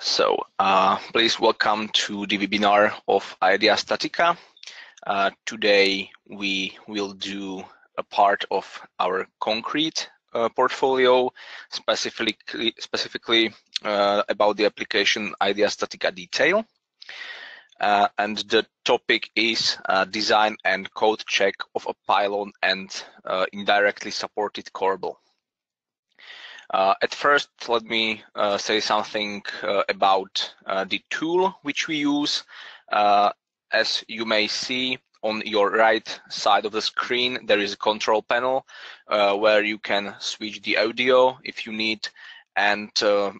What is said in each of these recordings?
So uh, please welcome to the webinar of Idea Statica. Uh, today we will do a part of our concrete uh, portfolio, specifically, specifically uh, about the application Idea Statica Detail. Uh, and the topic is uh, design and code check of a pylon and indirectly supported corbel. Uh, at first, let me uh, say something uh, about uh, the tool which we use. Uh, as you may see on your right side of the screen, there is a control panel uh, where you can switch the audio if you need, and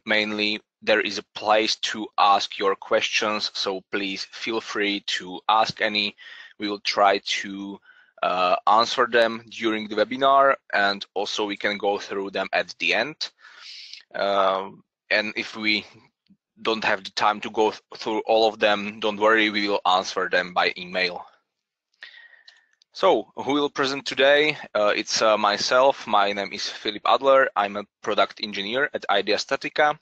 mainly there is a place to ask your questions, so please feel free to ask any. We will try to uh, answer them during the webinar and also we can go through them at the end. Um, and if we don't have the time to go through all of them, don't worry, we will answer them by email. So, who will present today? Uh, it's uh, myself. My name is Philip Adler. I'm a product engineer at Idea Statica.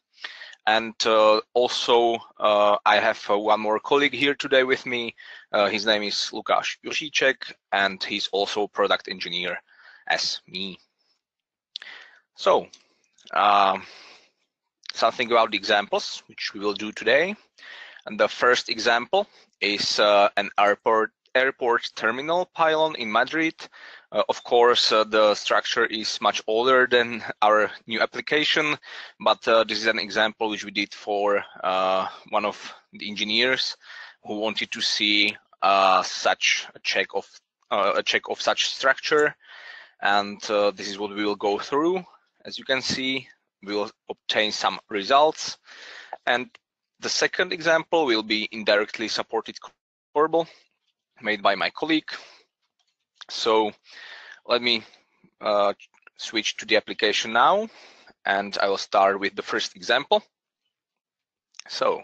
And uh, also, uh, I have uh, one more colleague here today with me. Uh, his name is Lukáš Juříček, and he's also product engineer as me. So, uh, something about the examples, which we will do today. And the first example is uh, an airport airport terminal pylon in Madrid. Uh, of course, uh, the structure is much older than our new application, but uh, this is an example which we did for uh, one of the engineers who wanted to see uh, such a check of uh, a check of such structure, and this is what we will go through. As you can see, we will obtain some results, and the second example will be indirectly supported corbel made by my colleague. So let me uh, switch to the application now, and I will start with the first example. So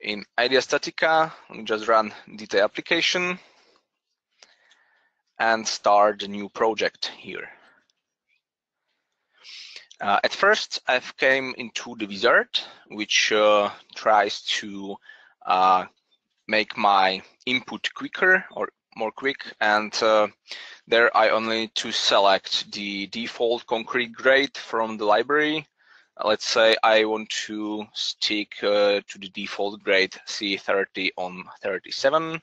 in Idea Statica, just run detail application and start a new project here. Uh, at first, I've came into the wizard, which uh, tries to uh, make my input quicker or more quick and uh, there I only need to select the default concrete grade from the library let's say I want to stick uh, to the default grade C30 on 37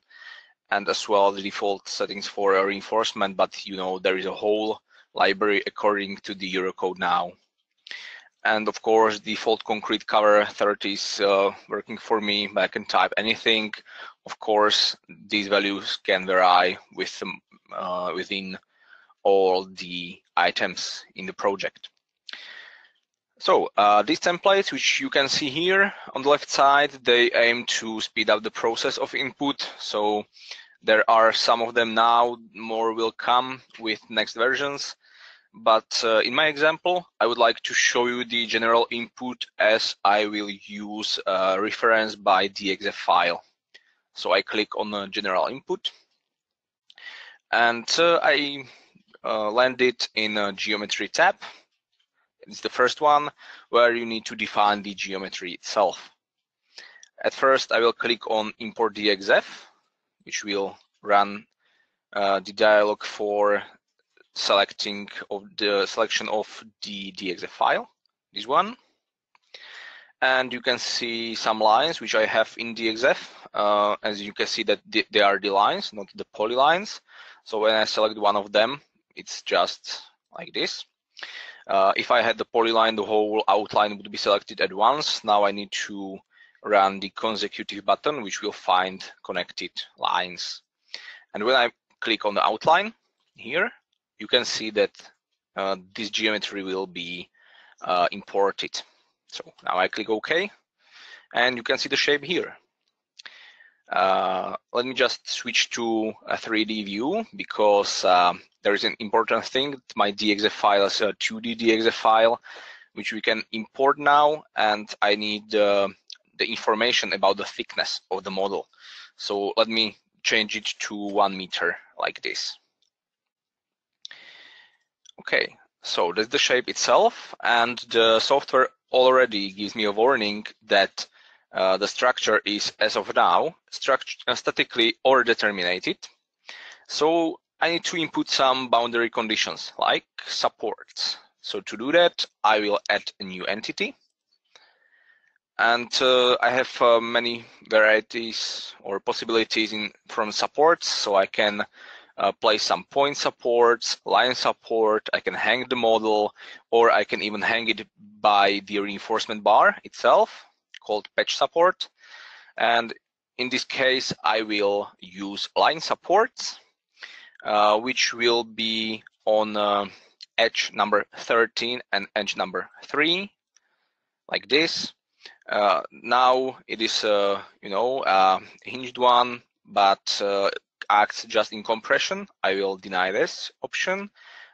and as well the default settings for reinforcement but you know there is a whole library according to the Eurocode now. And of course default concrete cover 30 is uh, working for me. But I can type anything. Of course these values can vary with uh, within all the items in the project so uh, these templates which you can see here on the left side they aim to speed up the process of input so there are some of them now more will come with next versions but uh, in my example, I would like to show you the general input as I will use a reference by DXF file. So I click on the general input and uh, I uh, it in a geometry tab. It's the first one where you need to define the geometry itself. At first, I will click on import DXF, which will run uh, the dialog for selecting of the selection of the DXF file, this one. And you can see some lines which I have in DXF. Uh, as you can see that they are the lines, not the polylines. So when I select one of them, it's just like this. Uh, if I had the polyline, the whole outline would be selected at once. Now I need to run the consecutive button, which will find connected lines. And when I click on the outline here, you can see that uh, this geometry will be uh, imported. So now I click OK, and you can see the shape here. Uh, let me just switch to a 3D view because um, there is an important thing. My DXF file is a 2D DXF file, which we can import now, and I need uh, the information about the thickness of the model. So let me change it to one meter like this. Okay, so that's the shape itself and the software already gives me a warning that uh, the structure is, as of now, uh, statically or determinated. So I need to input some boundary conditions like supports. So to do that, I will add a new entity. And uh, I have uh, many varieties or possibilities in from supports. So I can uh, place some point supports, line support, I can hang the model, or I can even hang it by the reinforcement bar itself called patch support. And in this case, I will use line supports, uh, which will be on uh, edge number 13 and edge number 3, like this. Uh, now it is, uh, you know, a hinged one, but uh, acts just in compression. I will deny this option,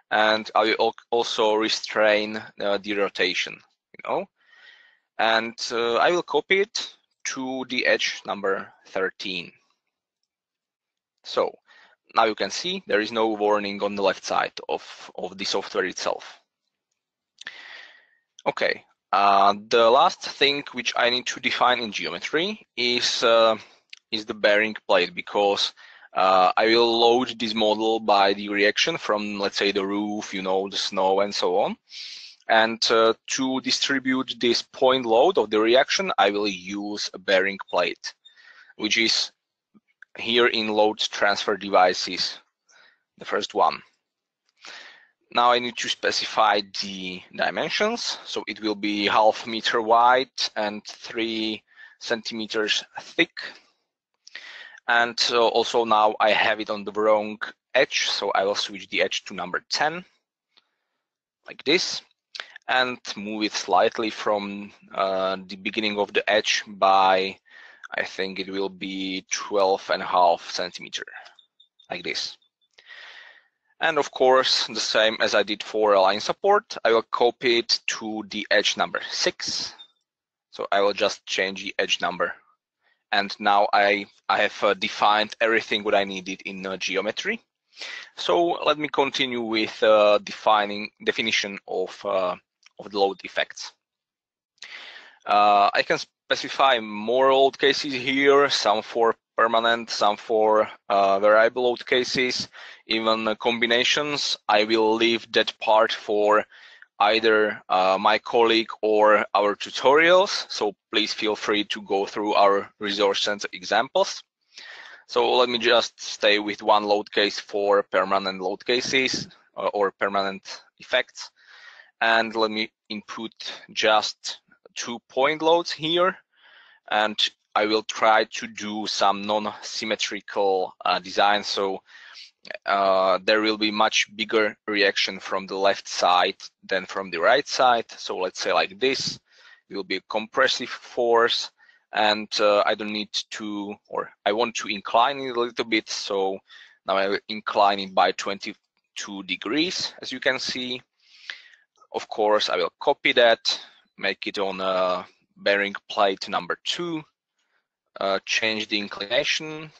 and I will also restrain uh, the rotation, you know, and uh, I will copy it to the edge number 13. So now you can see there is no warning on the left side of, of the software itself. Okay, uh, the last thing which I need to define in geometry is uh, is the bearing plate because uh, I will load this model by the reaction from, let's say, the roof, you know, the snow and so on. And uh, to distribute this point load of the reaction, I will use a bearing plate, which is here in load transfer devices, the first one. Now I need to specify the dimensions. So it will be half meter wide and three centimeters thick. And uh, also now I have it on the wrong edge, so I will switch the edge to number 10, like this, and move it slightly from uh, the beginning of the edge by, I think it will be 12 and a half centimeter, like this. And of course, the same as I did for a line support, I will copy it to the edge number six. So I will just change the edge number and now I, I have uh, defined everything what I needed in uh, geometry. So let me continue with uh, defining definition of, uh, of the load effects. Uh, I can specify more load cases here, some for permanent, some for uh, variable load cases, even combinations. I will leave that part for either uh, my colleague or our tutorials. So please feel free to go through our resource center examples. So let me just stay with one load case for permanent load cases uh, or permanent effects. And let me input just two point loads here. And I will try to do some non-symmetrical uh, design. So uh, there will be much bigger reaction from the left side than from the right side. So let's say like this, it will be a compressive force and uh, I don't need to, or I want to incline it a little bit. So now I will incline it by 22 degrees, as you can see. Of course, I will copy that, make it on a bearing plate number two, uh, change the inclination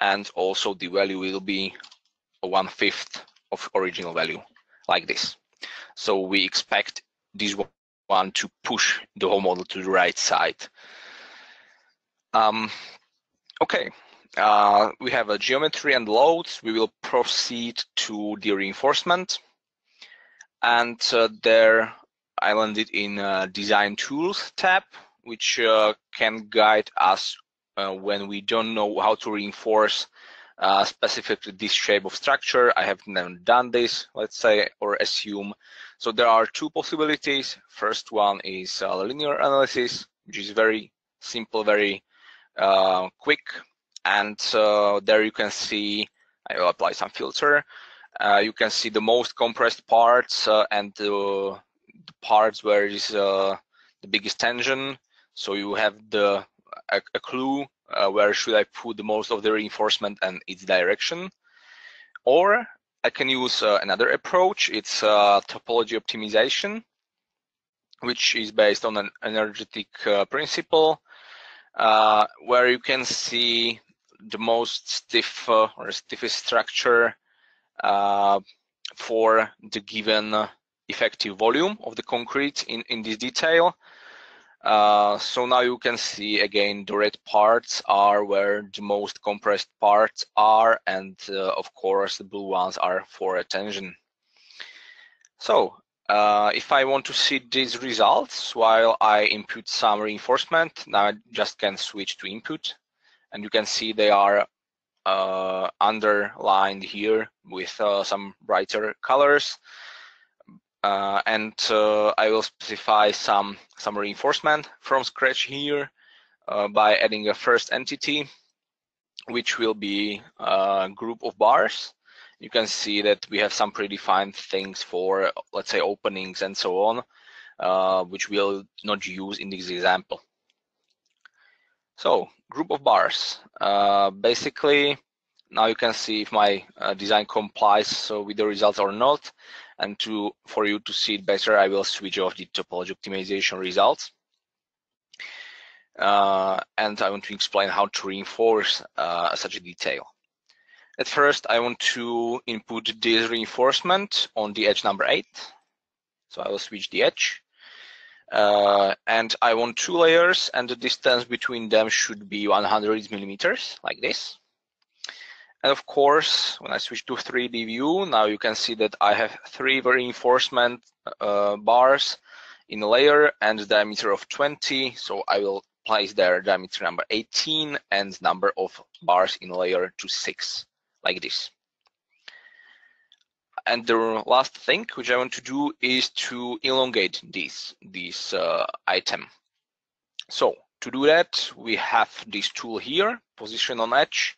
and also the value will be one fifth of original value like this. So we expect this one to push the whole model to the right side. Um, okay, uh, we have a geometry and loads. We will proceed to the reinforcement. And uh, there I landed in design tools tab, which uh, can guide us uh, when we don't know how to reinforce uh, specifically this shape of structure. I have never done this, let's say, or assume. So there are two possibilities. First one is uh, linear analysis, which is very simple, very uh, quick. And there you can see, I will apply some filter. Uh, you can see the most compressed parts and the, the, parts where is the biggest tension. So you have the a, a clue uh, where should I put the most of the reinforcement and its direction. Or I can use uh, another approach. It's uh, topology optimization, which is based on an energetic uh, principle, uh, where you can see the most stiff uh, or stiffest structure for the given effective volume of the concrete in, in this detail. Uh, so now you can see again the red parts are where the most compressed parts are and uh, of course the blue ones are for attention. So uh, if I want to see these results while I input some reinforcement, now I just can switch to input and you can see they are uh, underlined here with uh, some brighter colors. Uh, and uh, I will specify some, some reinforcement from scratch here uh, by adding a first entity, which will be a group of bars you can see that we have some predefined things for, let's say, openings and so on, uh, which we'll not use in this example. So, group of bars. Uh, basically, now you can see if my uh, design complies so with the results or not. And to for you to see it better, I will switch off the topology optimization results. Uh, and I want to explain how to reinforce uh, such a detail. At first, I want to input this reinforcement on the edge number eight. So I will switch the edge. Uh, and I want two layers and the distance between them should be 100 millimeters like this. And of course, when I switch to 3D view, now you can see that I have three reinforcement uh, bars in a layer and diameter of 20. So I will place there diameter number 18 and number of bars in layer to six like this. And the last thing which I want to do is to elongate this, this uh, item. So to do that, we have this tool here, position on edge.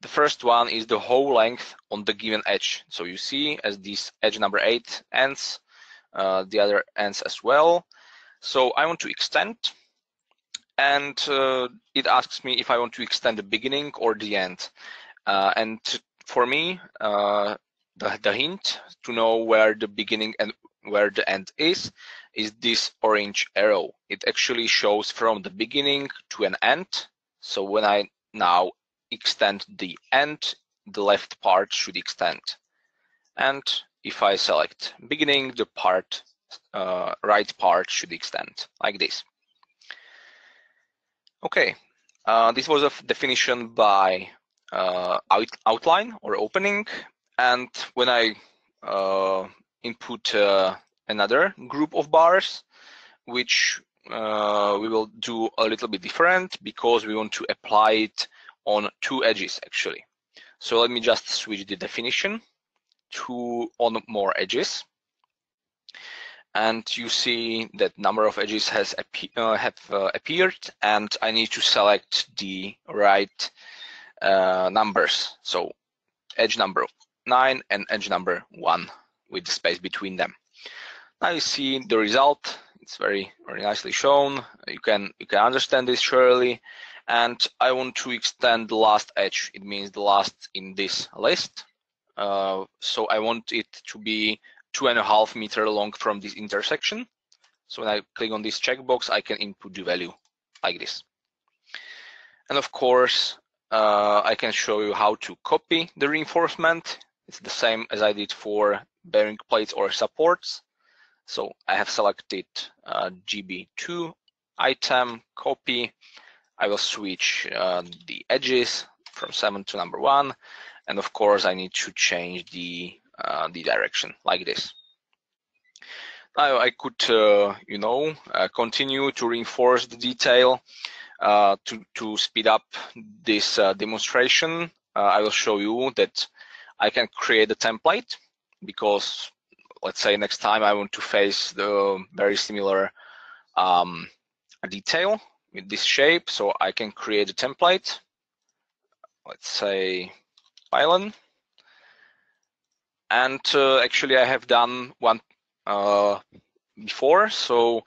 The first one is the whole length on the given edge. So you see as this edge number eight ends, uh, the other ends as well. So I want to extend and uh, it asks me if I want to extend the beginning or the end. Uh, and for me, uh, the, the hint to know where the beginning and where the end is, is this orange arrow. It actually shows from the beginning to an end. So when I now extend the end, the left part should extend. And if I select beginning, the part, uh, right part should extend like this. Okay, uh, this was a definition by uh, out, outline or opening. And when I uh, input uh, another group of bars, which uh, we will do a little bit different because we want to apply it on two edges actually. So let me just switch the definition to on more edges. And you see that number of edges has uh, have uh, appeared and I need to select the right uh, numbers. So edge number nine and edge number one with the space between them. Now you see the result. It's very, very nicely shown. You can you can understand this surely. And I want to extend the last edge. It means the last in this list. Uh, so I want it to be two and a half meter long from this intersection. So when I click on this checkbox, I can input the value like this. And of course, uh, I can show you how to copy the reinforcement. It's the same as I did for bearing plates or supports. So I have selected uh, GB2 item, copy. I will switch uh, the edges from seven to number one. And of course, I need to change the, uh, the direction like this. Now I could, uh, you know, uh, continue to reinforce the detail uh, to, to speed up this demonstration, I will show you that I can create a template because let's say next time I want to face the very similar um, detail with this shape. So I can create a template. Let's say pylon. And uh, actually I have done one uh, before. So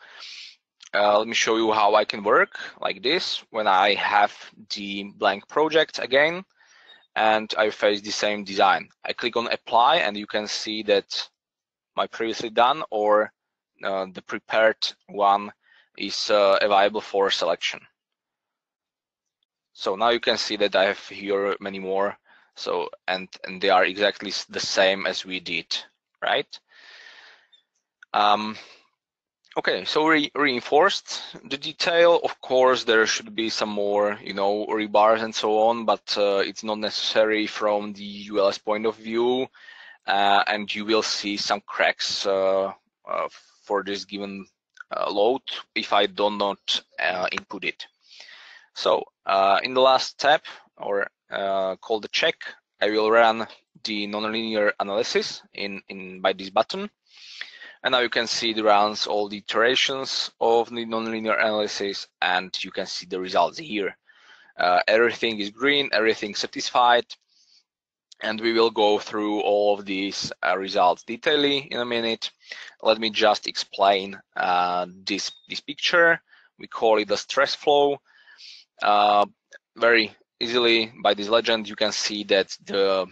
uh, let me show you how I can work like this when I have the blank project again and I face the same design. I click on apply and you can see that my previously done or uh, the prepared one is uh, available for selection. So now you can see that I have here many more. So and and they are exactly the same as we did, right? Um, okay, so re reinforced the detail. Of course, there should be some more, you know, rebars and so on, but uh, it's not necessary from the ULS point of view. Uh, and you will see some cracks uh, uh, for this given load if I do not input it. So in the last step, or called the check, I will run the nonlinear analysis in, in by this button. And now you can see it runs all the iterations of the nonlinear analysis and you can see the results here. Uh, everything is green, everything satisfied. And we will go through all of these uh, results detailedly in a minute. Let me just explain uh, this, this picture. We call it the stress flow. Uh, very easily by this legend, you can see that the,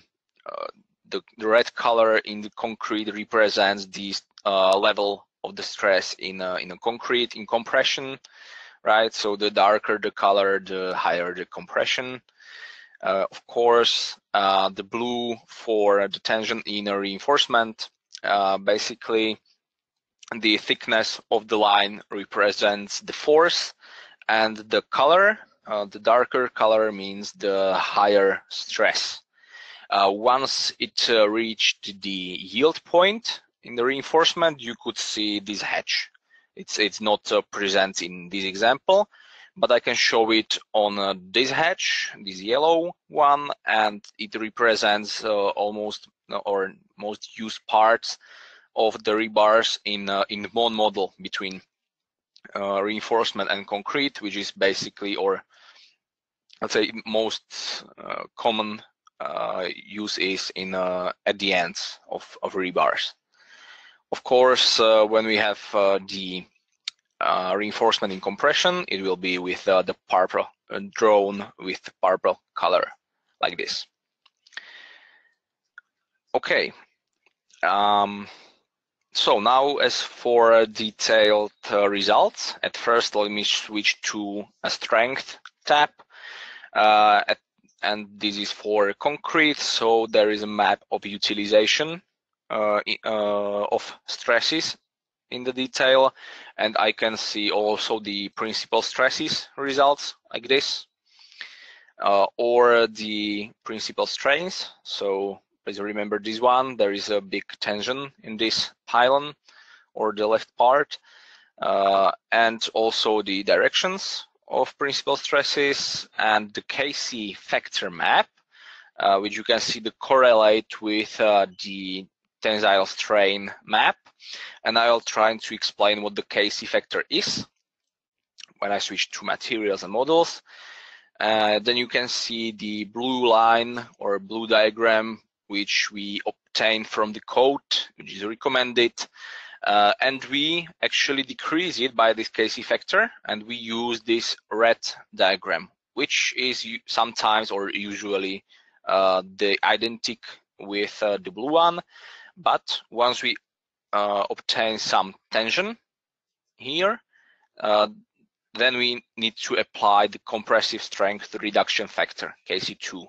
uh, the, the, red color in the concrete represents the uh, level of the stress in a, in a concrete in compression, right? So the darker the color, the higher the compression. Uh, of course, uh, the blue for the tension in a reinforcement. Uh, basically, the thickness of the line represents the force, and the color uh, the darker color means the higher stress. Uh, once it reached the yield point in the reinforcement, you could see this hatch. It's, it's not uh, present in this example, but I can show it on uh, this hatch, this yellow one, and it represents almost or most used parts of the rebars in in the bond model between uh, reinforcement and concrete, which is basically or let's say most uh, common uh, use is in uh, at the ends of, of rebars. Of course, uh, when we have uh, the uh, reinforcement in compression, it will be with the purple drawn with purple color like this. Okay. Um, so now as for detailed results, at first let me switch to a strength tab uh, at, and this is for concrete, so there is a map of utilization uh, uh, of stresses in the detail, and I can see also the principal stresses results like this, uh, or the principal strains. So please remember this one, there is a big tension in this pylon or the left part, uh, and also the directions of principal stresses and the KC factor map, uh, which you can see the correlate with uh, the tensile strain map. And I'll try to explain what the KC factor is when I switch to materials and models. Uh, then you can see the blue line or blue diagram, which we obtain from the code, which is recommended. Uh, and we actually decrease it by this KC factor, and we use this red diagram, which is sometimes or usually uh, the identical with uh, the blue one. But once we uh, obtain some tension here, uh, then we need to apply the compressive strength reduction factor, KC2.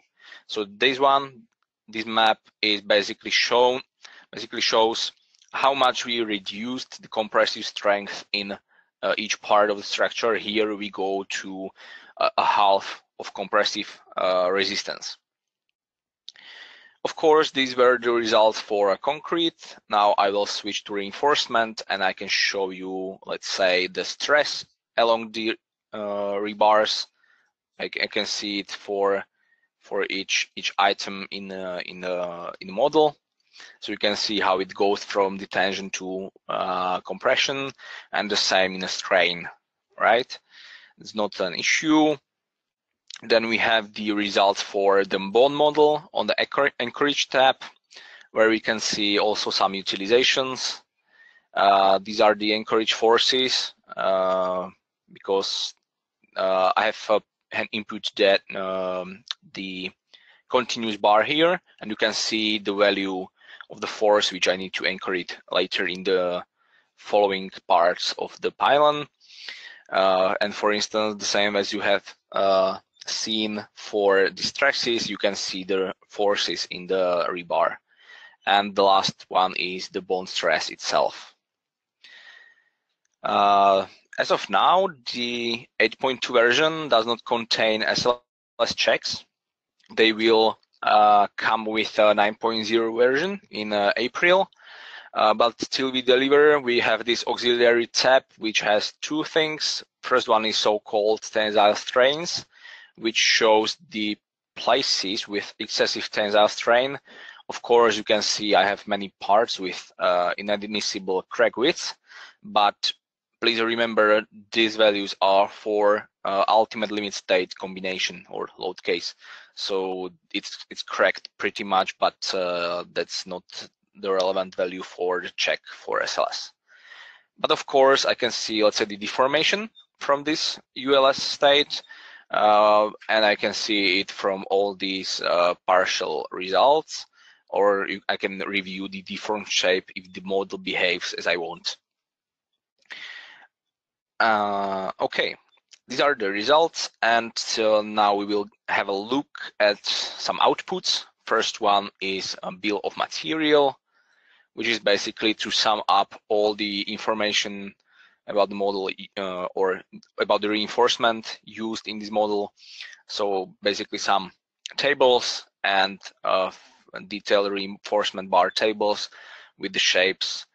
So this one, this map is basically shown, basically shows how much we reduced the compressive strength in uh, each part of the structure. Here we go to a, a half of compressive uh, resistance. Of course, these were the results for a concrete. Now I will switch to reinforcement and I can show you, let's say, the stress along the uh, rebars. I, I, can see it for for each each item in uh, in the in the model. So you can see how it goes from detention to uh, compression and the same in a strain, right? It's not an issue. Then we have the results for the bond model on the Anchorage tab, where we can see also some utilizations. Uh, these are the Anchorage forces uh, because uh, I have uh, an input that um, the continuous bar here, and you can see the value of the force, which I need to anchor it later in the following parts of the pylon. Uh, and for instance, the same as you have uh, seen for the stresses, you can see the forces in the rebar. And the last one is the bond stress itself. Uh, as of now, the 8.2 version does not contain SLS checks. They will uh, come with a 9.0 version in uh, April. Uh, but till we deliver, we have this auxiliary tab, which has two things. First one is so-called tensile strains, which shows the places with excessive tensile strain. Of course, you can see I have many parts with uh, inadmissible crack width, but please remember these values are for uh, ultimate limit state combination or load case. So it's it's cracked pretty much, but uh, that's not the relevant value for the check for SLS. But of course, I can see, let's say, the deformation from this ULS state, uh, and I can see it from all these uh, partial results, or I can review the different shape if the model behaves as I want. Uh, okay, these are the results, and now we will have a look at some outputs. First one is a bill of material, which is basically to sum up all the information about the model uh, or about the reinforcement used in this model. So basically some tables and uh, detailed reinforcement bar tables with the shapes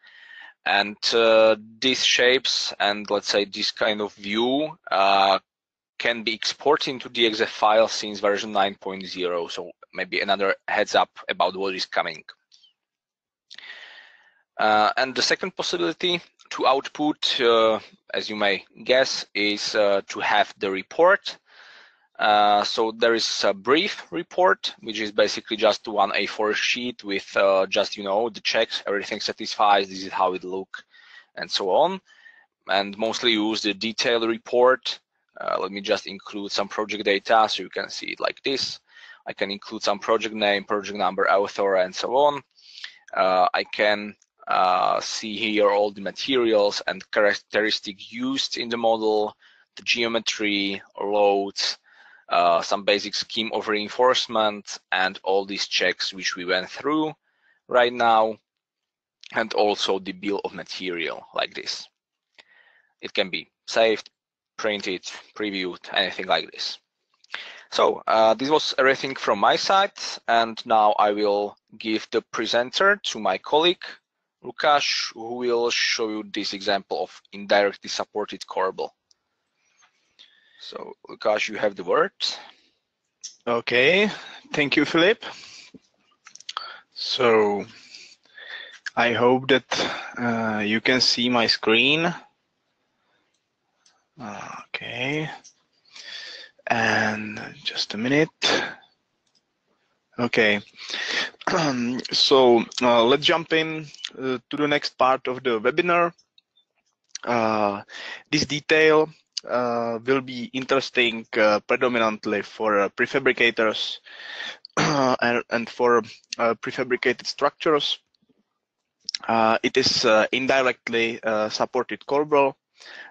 and uh, these shapes and let's say this kind of view uh, can be exported into the file since version 9.0. So maybe another heads up about what is coming. Uh, and the second possibility to output, uh, as you may guess, is uh, to have the report uh, so there is a brief report, which is basically just one A4 sheet with uh, just, you know, the checks, everything satisfies, this is how it look, and so on. And mostly use the detailed report. Uh, let me just include some project data so you can see it like this. I can include some project name, project number, author, and so on. Uh, I can uh, see here all the materials and characteristics used in the model, the geometry, loads, uh, some basic scheme of reinforcement and all these checks which we went through right now and also the bill of material like this. It can be saved, printed, previewed, anything like this. So uh, this was everything from my side and now I will give the presenter to my colleague Lukáš who will show you this example of indirectly supported corbel. So, Lukáš, you have the word. Okay, thank you, Philip. So, I hope that uh, you can see my screen. Okay, and just a minute. Okay, so uh, let's jump in uh, to the next part of the webinar. Uh, this detail uh, will be interesting uh, predominantly for uh, prefabricators and, and, for prefabricated structures. it is indirectly supported corbel.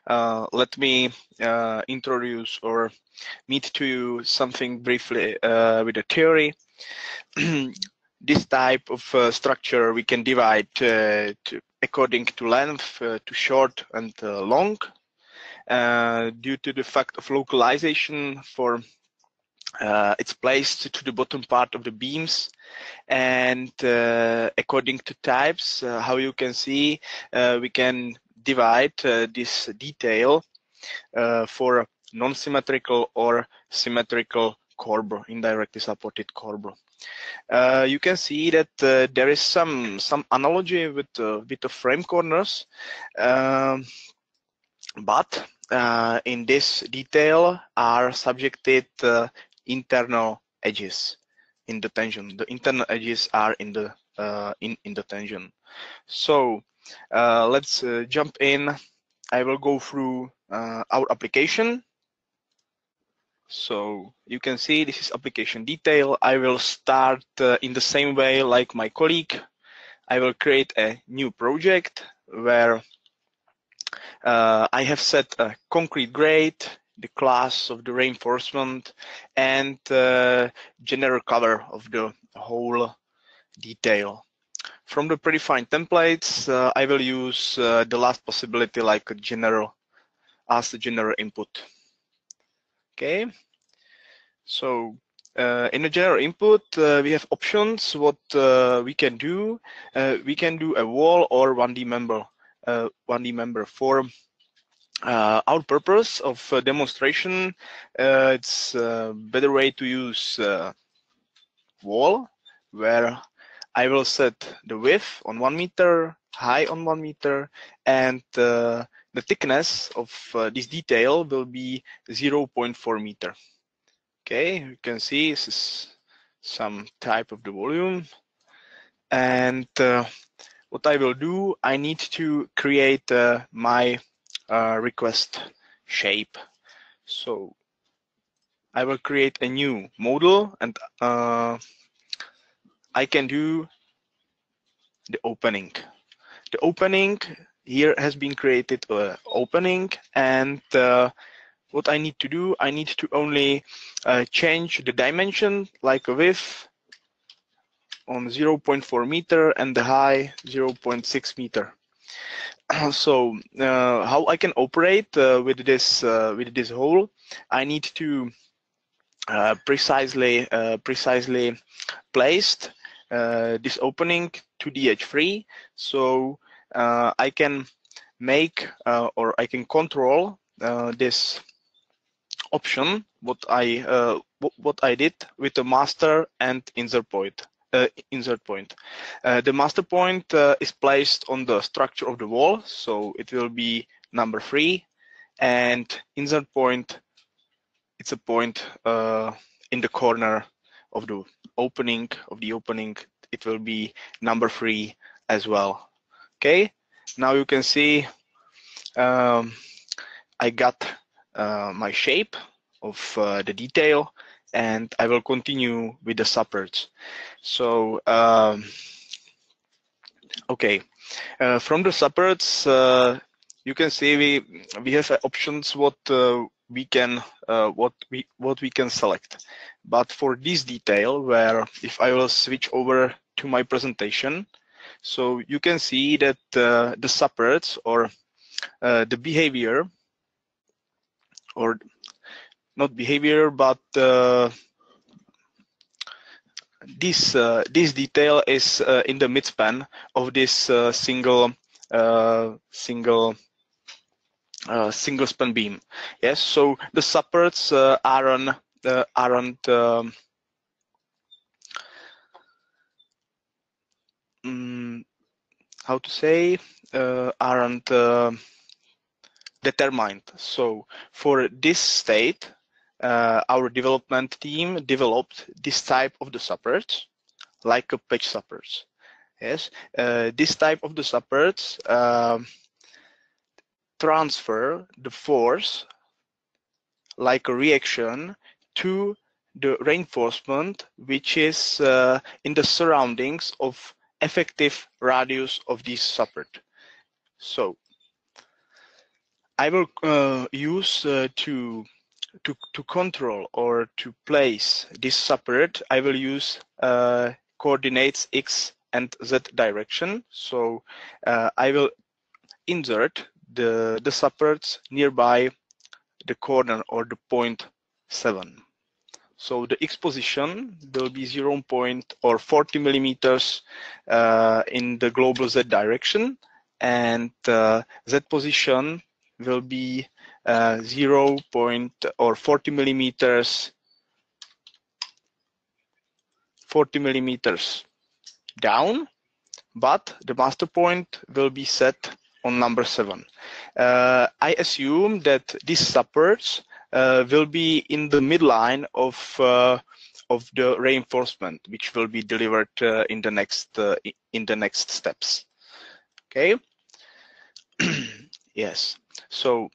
Uh, let me uh, introduce or meet to you something briefly uh, with a theory. this type of structure we can divide to, according to length to short and long uh, due to the fact of localization for uh, it's placed to the bottom part of the beams and uh, according to types uh, how you can see uh, we can divide uh, this detail for non-symmetrical or symmetrical corbel indirectly supported corbel you can see that there is some some analogy with with the frame corners um, but uh, in this detail are subjected uh, internal edges in the tension. The internal edges are in the uh, in in the tension. So uh, let's uh, jump in. I will go through uh, our application. So you can see this is application detail. I will start in the same way like my colleague. I will create a new project where uh, I have set a concrete grade, the class of the reinforcement, and uh, general cover of the whole detail. From the predefined templates, uh, I will use uh, the last possibility like a general as a general input. Okay, so uh, in the general input, uh, we have options what uh, we can do. Uh, we can do a wall or 1D member. 1D member for our purpose of demonstration. it's a better way to use wall where I will set the width on one meter, high on one meter, and uh, the thickness of uh, this detail will be 0.4 meter. Okay, you can see this is some type of the volume. And uh, what I will do, I need to create uh, my uh, request shape. So I will create a new model and uh, I can do the opening. The opening here has been created uh, opening and uh, what I need to do, I need to only uh, change the dimension like a width on 0.4 meter and the high 0.6 meter. so uh, how I can operate uh, with this uh, with this hole, I need to precisely precisely placed this opening to DH3 so uh, I can make uh, or I can control this option what I uh, what I did with the master and insert point. Uh, insert point. Uh, the master point uh, is placed on the structure of the wall, so it will be number three, and insert point, it's a point in the corner of the opening of the opening it will be number three as well. Okay? Now you can see um, I got uh, my shape of uh, the detail and I will continue with the supports. So um, okay. Uh, from the supports uh, you can see we we have options what uh, we can uh, what we what we can select but for this detail where if I will switch over to my presentation so you can see that uh, the supports or uh, the behavior or not behavior but uh, this uh, this detail is uh, in the midspan of this single single uh, single span beam. Yes, so the supports uh, aren't uh, aren't um, um, how to say uh, aren't uh, determined. So for this state, uh, our development team developed this type of the supports, like a patch supports. Yes, this type of the supports um, transfer the force like a reaction to the reinforcement which is uh, in the surroundings of effective radius of this support. So I will uh, use uh, to to to control or to place this support. I will use uh, coordinates x and z direction. So uh, I will insert the, the supports nearby the corner or the point 7. So the X position will be 0. Point or 40 millimeters uh, in the global Z direction and uh, Z position will be uh, 0. Point or 40 millimeters 40 millimeters down, but the master point will be set on number seven. Uh, I assume that these supports will be in the midline of uh, of the reinforcement, which will be delivered uh, in the next uh, in the next steps. Okay. yes. So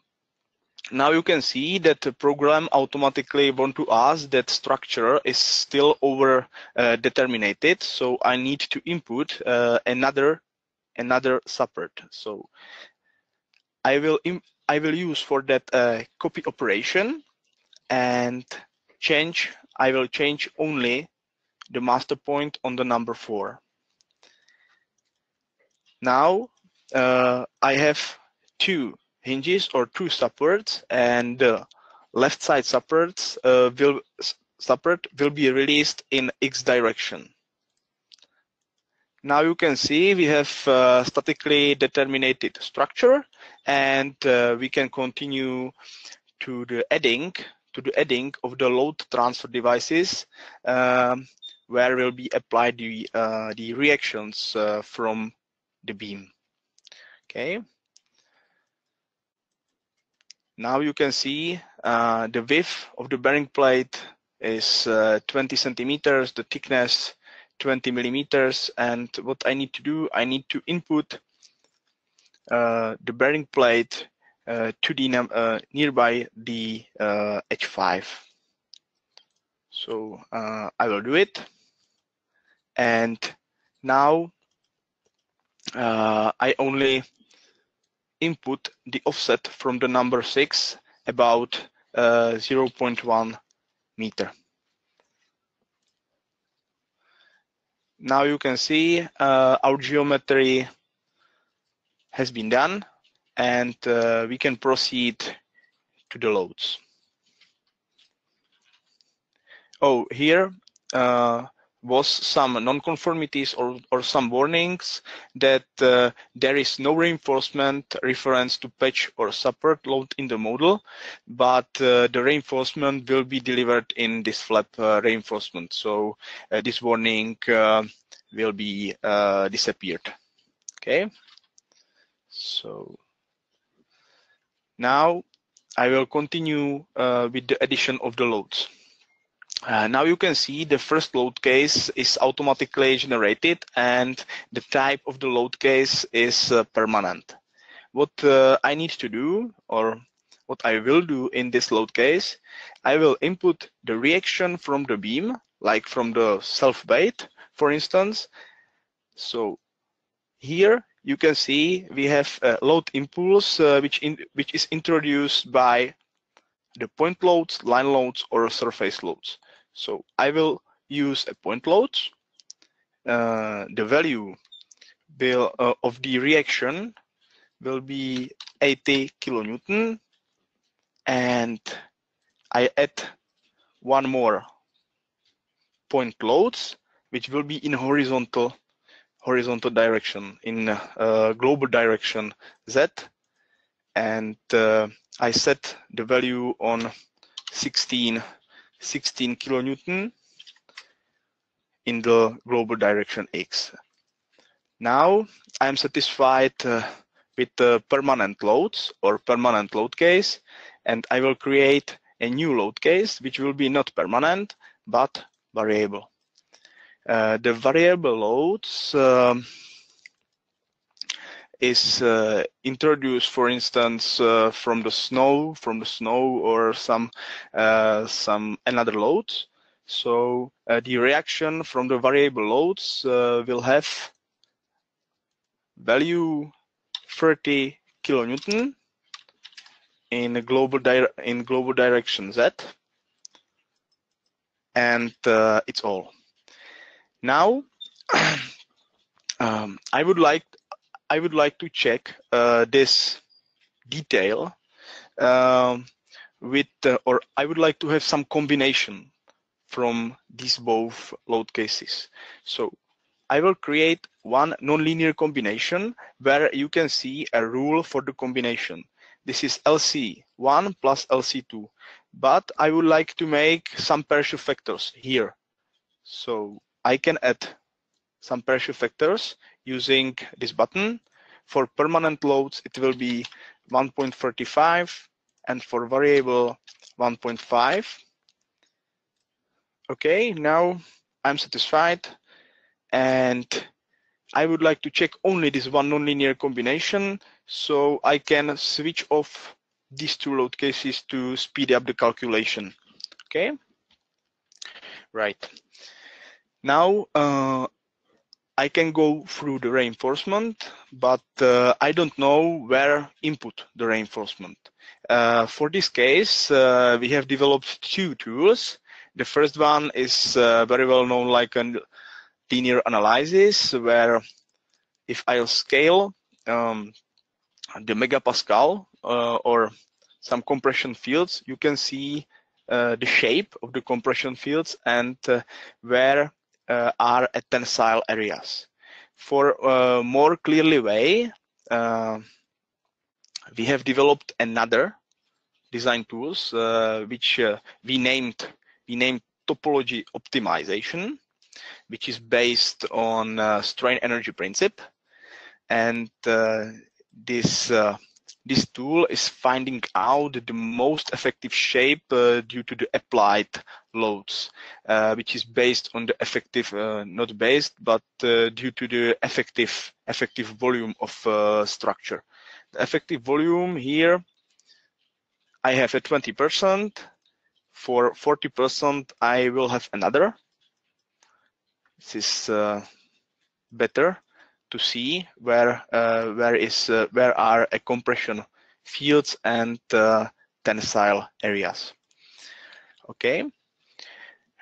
now you can see that the program automatically want to ask that structure is still over uh, determined. So I need to input uh, another another support. So I will I will use for that uh, copy operation and change. I will change only the master point on the number four. Now uh, I have two hinges or two supports and the left side supports uh, will support will be released in x direction. Now you can see we have uh, statically determined structure and uh, we can continue to the adding to the adding of the load transfer devices um, where will be applied the uh, the reactions uh, from the beam. Okay. Now you can see uh, the width of the bearing plate is uh, 20 centimeters, the thickness 20 millimeters, and what I need to do, I need to input uh, the bearing plate uh, to the uh, nearby the H5. So I will do it. And now I only input the offset from the number six about uh, 0.1 meter. Now you can see uh, our geometry has been done and uh, we can proceed to the loads. Oh, here uh, was some non-conformities or, or some warnings that uh, there is no reinforcement reference to patch or support load in the model, but uh, the reinforcement will be delivered in this flap uh, reinforcement. So uh, this warning uh, will be uh, disappeared. Okay. So now I will continue with the addition of the loads. Uh, now you can see the first load case is automatically generated and the type of the load case is uh, permanent. What uh, I need to do or what I will do in this load case, I will input the reaction from the beam, like from the self-weight, for instance. So here you can see we have a load impulse uh, which, in, which is introduced by the point loads, line loads, or surface loads. So I will use a point load. Uh, the value will, uh, of the reaction will be 80 kilonewton and I add one more point loads which will be in horizontal horizontal direction in uh, global direction z and uh, I set the value on 16 16 kilonewton in the global direction X. Now I'm satisfied uh, with the permanent loads or permanent load case and I will create a new load case which will be not permanent but variable. Uh, the variable loads um, is uh, introduced, for instance, uh, from the snow, from the snow or some uh, some another load. So uh, the reaction from the variable loads uh, will have value 30 kilonewton in global in global direction z, and uh, it's all. Now. um, I would like I would like to check uh, this detail um, with, uh, or I would like to have some combination from these both load cases. So I will create one nonlinear combination where you can see a rule for the combination. This is LC1 plus LC2, but I would like to make some partial factors here. So I can add some partial factors using this button. For permanent loads, it will be 1.35 and for variable 1.5. Okay, now I'm satisfied and I would like to check only this one nonlinear combination so I can switch off these two load cases to speed up the calculation. Okay, right. Now uh, I can go through the reinforcement, but uh, I don't know where input the reinforcement. Uh, for this case, uh, we have developed two tools. The first one is uh, very well known like a linear analysis, where if I'll scale um, the megapascal uh, or some compression fields, you can see uh, the shape of the compression fields and where are tensile areas. For uh, more clearly way, uh, we have developed another design tools which we named we named topology optimization, which is based on strain energy principle and uh, this uh, this tool is finding out the most effective shape uh, due to the applied loads, uh, which is based on the effective, uh, not based, but uh, due to the effective effective volume of structure. The effective volume here, I have a 20%. For 40%, I will have another. This is better to see where uh, where is uh, where are a compression fields and uh, tensile areas. Okay,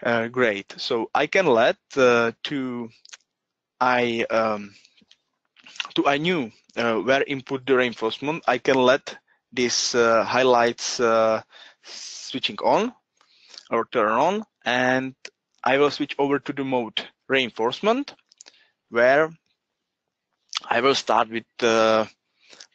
great. So I can let to I um, to I knew where input the reinforcement. I can let this highlights switching on or turn on and I will switch over to the mode reinforcement where I will start with uh,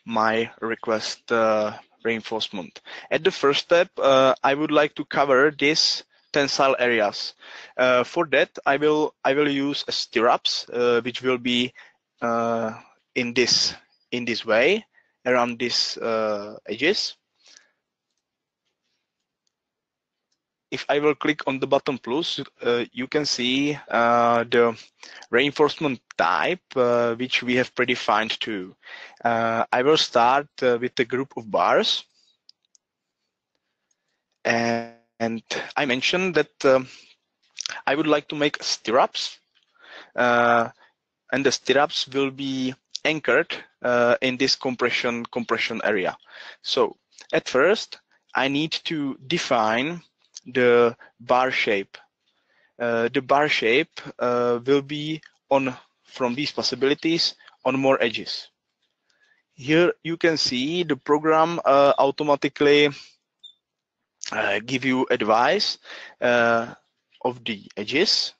my request uh, reinforcement. At the first step, uh, I would like to cover this tensile areas. Uh, for that, I will I will use stirrups, uh, which will be uh, in this in this way around these edges. if I will click on the button plus, uh, you can see uh, the reinforcement type, uh, which we have predefined too. Uh, I will start uh, with a group of bars. And, and I mentioned that um, I would like to make stirrups. Uh, and the stirrups will be anchored in this compression compression area. So at first, I need to define the bar shape. Uh, the bar shape uh, will be on from these possibilities on more edges. Here you can see the program uh, automatically uh, give you advice uh, of the edges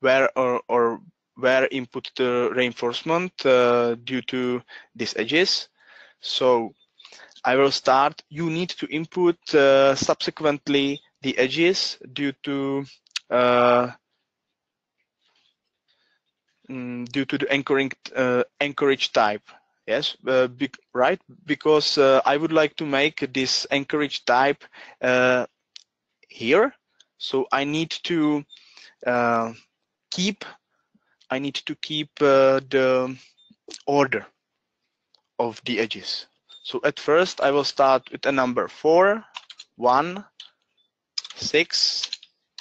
where or, or where input the reinforcement uh, due to these edges. So I will start. You need to input uh, subsequently the edges due to uh, mm, due to the anchoring anchorage type. Yes, uh, be, right. Because uh, I would like to make this anchorage type uh, here. So I need to keep. I need to keep the order of the edges. So at first I will start with a number four, one, six,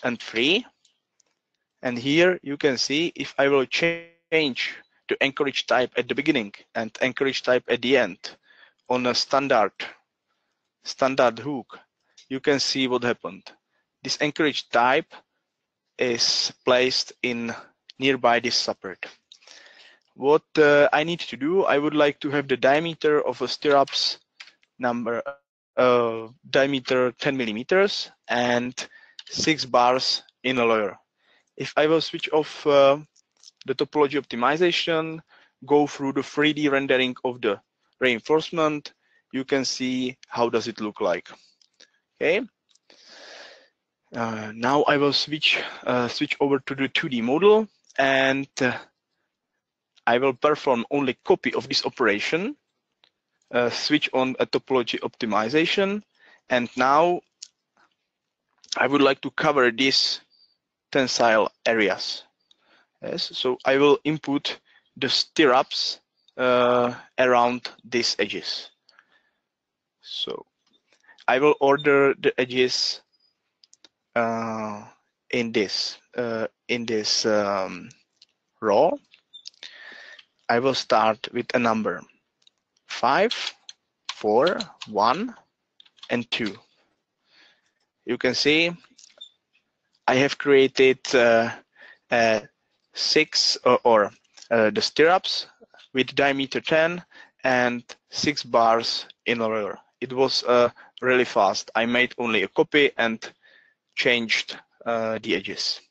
and three. And here you can see if I will change the anchorage type at the beginning and anchorage type at the end on a standard standard hook, you can see what happened. This anchorage type is placed in nearby this support. What uh, I need to do, I would like to have the diameter of a stirrups number, uh, diameter 10 millimeters and six bars in a layer. If I will switch off uh, the topology optimization, go through the 3D rendering of the reinforcement, you can see how does it look like. Okay. Uh, now I will switch uh, switch over to the 2D model and uh, I will perform only copy of this operation, uh, switch on a topology optimization, and now I would like to cover these tensile areas. Yes, so I will input the stirrups uh, around these edges. So I will order the edges uh, in this uh, in this um, row I will start with a number five, four, one, and two. You can see I have created uh, uh, six or, or uh, the stirrups with diameter 10 and six bars in a row. It was uh, really fast. I made only a copy and changed uh, the edges.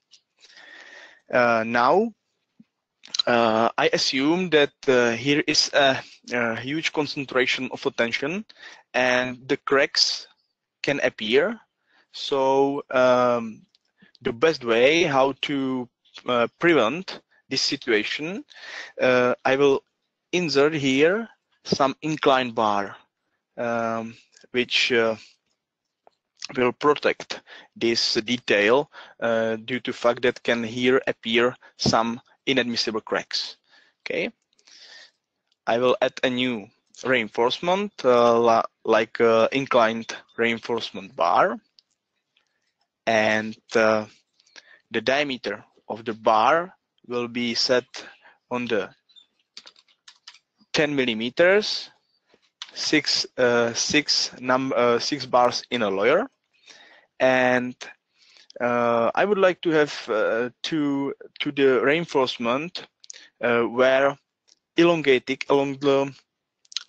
Uh, now, uh, I assume that uh, here is a, a, huge concentration of attention and the cracks can appear. So um, the best way how to uh, prevent this situation, uh, I will insert here some incline bar, um, which uh, will protect this detail uh, due to fact that can here appear some inadmissible cracks. Okay, I will add a new reinforcement uh, like inclined reinforcement bar and the diameter of the bar will be set on the 10 millimeters six uh, six num uh, six bars in a layer and uh, I would like to have uh, to to the reinforcement uh, where elongated along the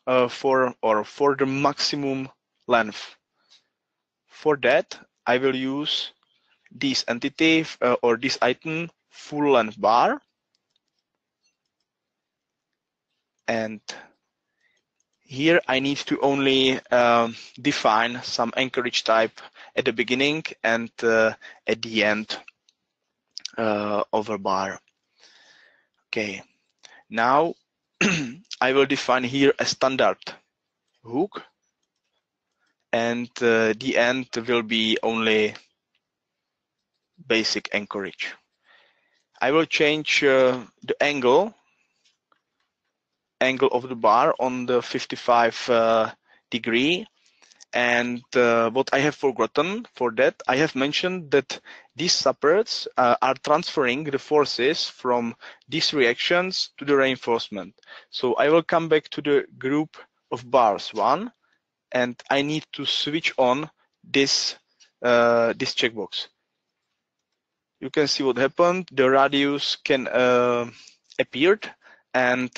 uh, for or for the maximum length. For that, I will use this entity uh, or this item full length bar. And here I need to only um, define some anchorage type at the beginning and uh, at the end uh, of a bar. Okay, now I will define here a standard hook. And uh, the end will be only basic anchorage. I will change uh, the angle angle of the bar on the 55 uh, degree and uh, what I have forgotten for that, I have mentioned that these supports uh, are transferring the forces from these reactions to the reinforcement. So I will come back to the group of bars one, and I need to switch on this uh, this checkbox. You can see what happened. The radius can uh, appeared, and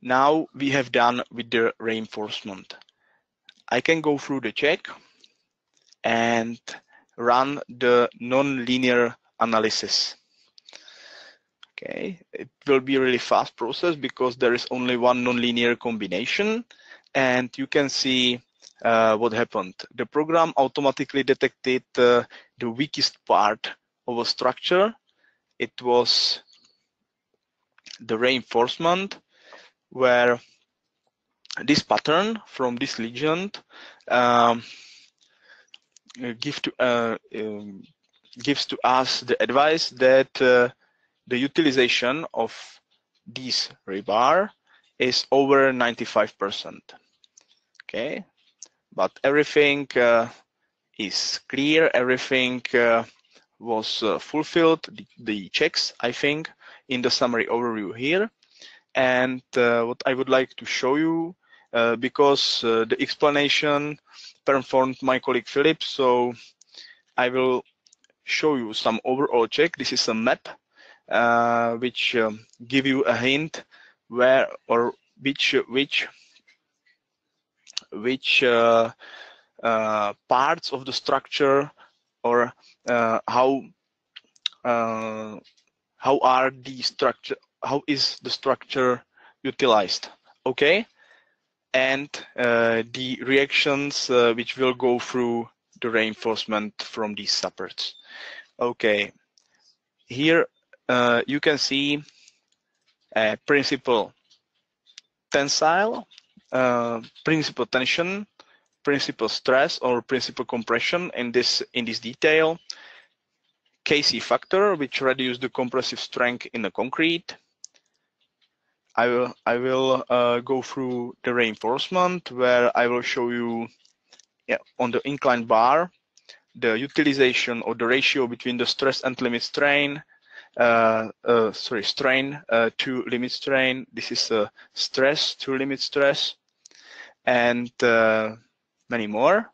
now we have done with the reinforcement. I can go through the check and run the non-linear analysis. Okay, it will be a really fast process because there is only one non-linear combination and you can see uh, what happened. The program automatically detected uh, the weakest part of a structure. It was the reinforcement where this pattern from this legend um, give to, uh, um, gives to us the advice that uh, the utilization of this rebar is over 95%. Okay, but everything uh, is clear, everything uh, was uh, fulfilled, the, the checks, I think, in the summary overview here. And what I would like to show you, because the explanation performed my colleague Philip, so I will show you some overall check. This is a map uh, which um, give you a hint where or which which which uh, uh, parts of the structure or how how are the structure how is the structure utilized okay? And uh, the reactions uh, which will go through the reinforcement from these supports. Okay. Here uh, you can see a principal tensile uh, principal tension principal stress or principal compression in this in this detail. Kc factor which reduce the compressive strength in the concrete. I will I will uh, go through the reinforcement where I will show you yeah, on the incline bar the utilization or the ratio between the stress and limit strain uh, uh, sorry strain uh, to limit strain. This is a stress to limit stress and uh, many more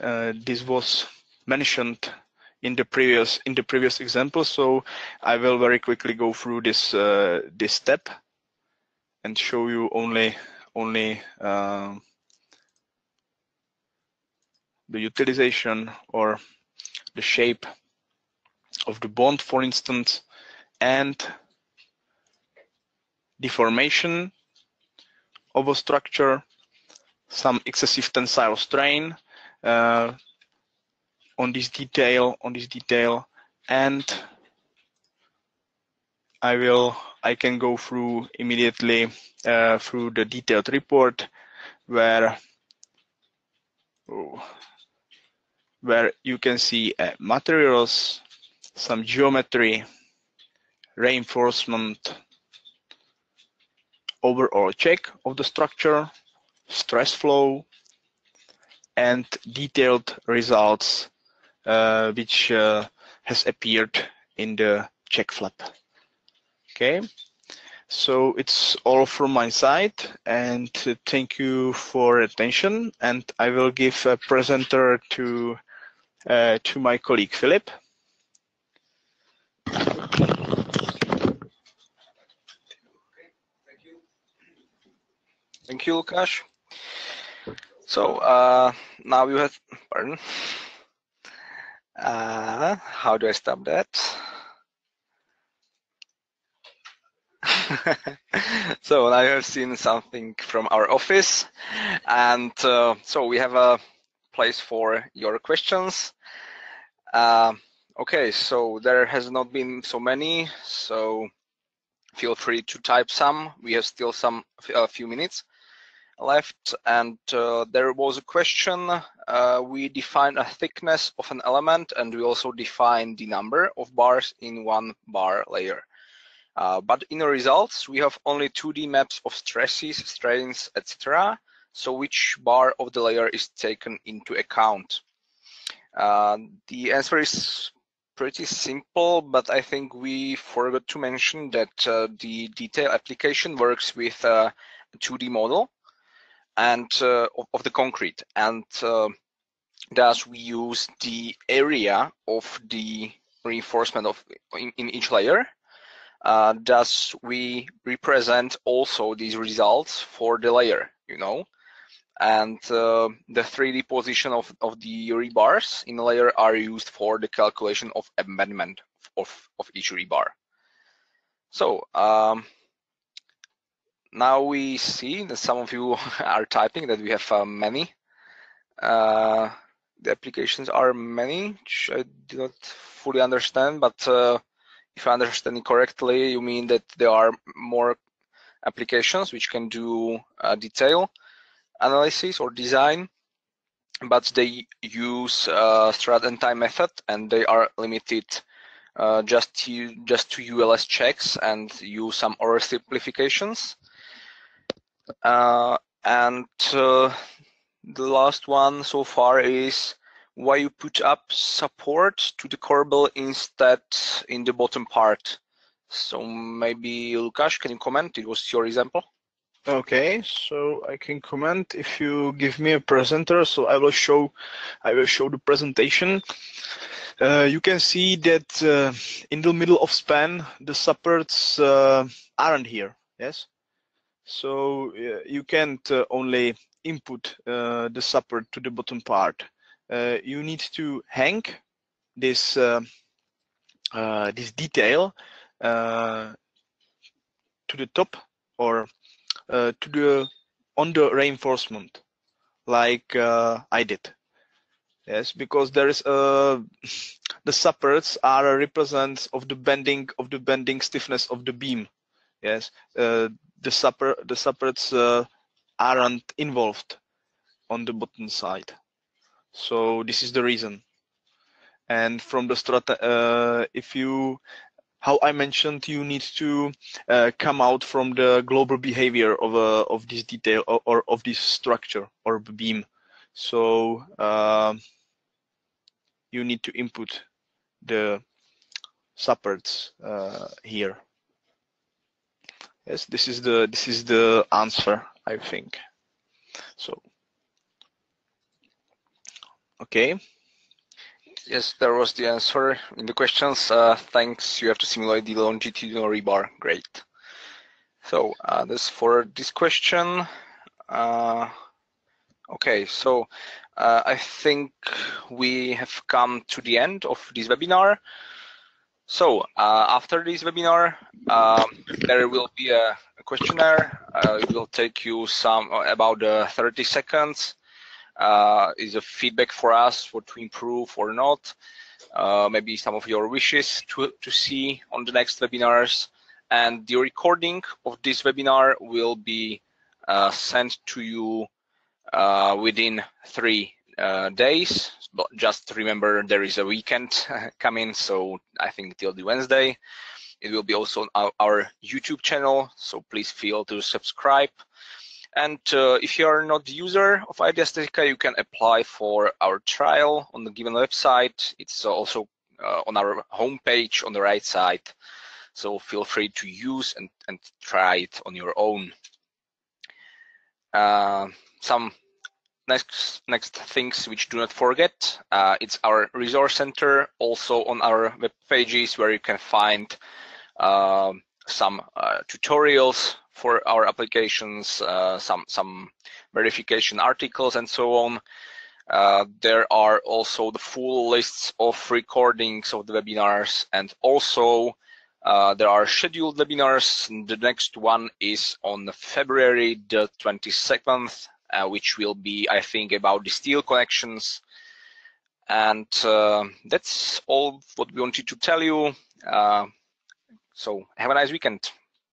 uh, this was mentioned in the previous in the previous example. So I will very quickly go through this uh, this step and show you only only uh, the utilization or the shape of the bond, for instance, and deformation of a structure, some excessive tensile strain uh, on this detail, on this detail, and I will, I can go through immediately uh, through the detailed report where oh, where you can see uh, materials, some geometry, reinforcement, overall check of the structure, stress flow, and detailed results uh, which uh, has appeared in the check flap. Okay, so it's all from my side and thank you for attention and I will give a presenter to uh, to my colleague Philip. Thank you, Lukáš. So uh, now you have, pardon. Uh, how do I stop that? so you have seen something from our office. And uh, so we have a place for your questions. Uh, okay, so there has not been so many, so feel free to type some. We have still some a few minutes left and uh, there was a question uh, we define a thickness of an element and we also define the number of bars in one bar layer. Uh, but in the results we have only 2d maps of stresses strains etc so which bar of the layer is taken into account? Uh, the answer is pretty simple but i think we forgot to mention that uh, the detail application works with a 2d model and uh, of, the concrete. And uh, thus we use the area of the reinforcement of in, in each layer. Uh, thus we represent also these results for the layer you know. And uh, the 3d position of, of the rebars in the layer are used for the calculation of embedment of, of each rebar so um, now we see that some of you are typing that we have uh, many. Uh, the applications are many, which I do not fully understand, but uh, if I understand it correctly, you mean that there are more applications which can do uh, detail analysis or design, but they use uh, strut and tie method and they are limited uh, just to just to ULS checks and use some oversimplifications. Uh, and uh, the last one so far is why you put up support to the corbel instead in the bottom part. So maybe Lukáš, can you comment? It was your example. Okay, so I can comment if you give me a presenter. So I will show, I will show the presentation. Uh, you can see that uh, in the middle of span, the supports uh, aren't here. Yes, so uh, you can't uh, only input uh, the support to the bottom part. you need to hang this this detail to the top or to the on the reinforcement like I did. Yes, because there is uh, the supports are a represents of the bending of the bending stiffness of the beam. Yes, uh, the supper the supports uh, aren't involved on the bottom side. So this is the reason. And from the strata, uh, if you, how I mentioned, you need to uh, come out from the global behavior of uh, of this detail or, or of this structure or beam. So uh, you need to input the supports uh, here. Yes, this is the this is the answer, I think. So okay. Yes, there was the answer in the questions. Uh, thanks, you have to simulate the longitudinal rebar. Great. So uh, this for this question. Uh, okay, so uh, I think we have come to the end of this webinar. So uh, after this webinar, um, there will be a, questionnaire. Uh, it will take you some about 30 seconds uh, is a feedback for us what to improve or not. Uh, maybe some of your wishes to, to see on the next webinars. And the recording of this webinar will be uh, sent to you uh, within three uh, days. But just remember there is a weekend coming, so I think till the Wednesday. It will be also on our, our YouTube channel, so please feel to subscribe. And uh, if you are not the user of IDEA StatiCa, you can apply for our trial on the given website. It's also uh, on our homepage on the right side. So feel free to use and, and try it on your own. Uh, some next next things which do not forget. Uh, it's our resource center also on our web pages where you can find um, some uh, tutorials for our applications, uh, some some verification articles and so on. Uh, there are also the full lists of recordings of the webinars and also uh, there are scheduled webinars. The next one is on February the 22nd, uh, which will be, I think, about the steel connections. And uh, that's all what we wanted to tell you. Uh, so have a nice weekend.